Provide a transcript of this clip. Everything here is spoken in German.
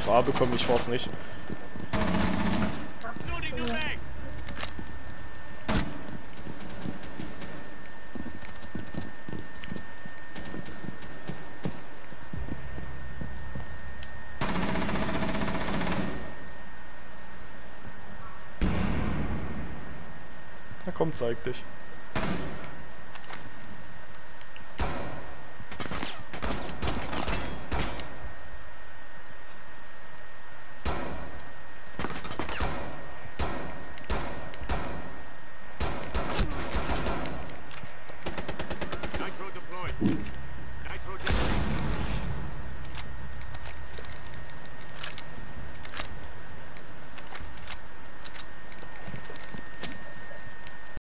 FA bekommen, ich war's nicht. Na komm, zeig dich.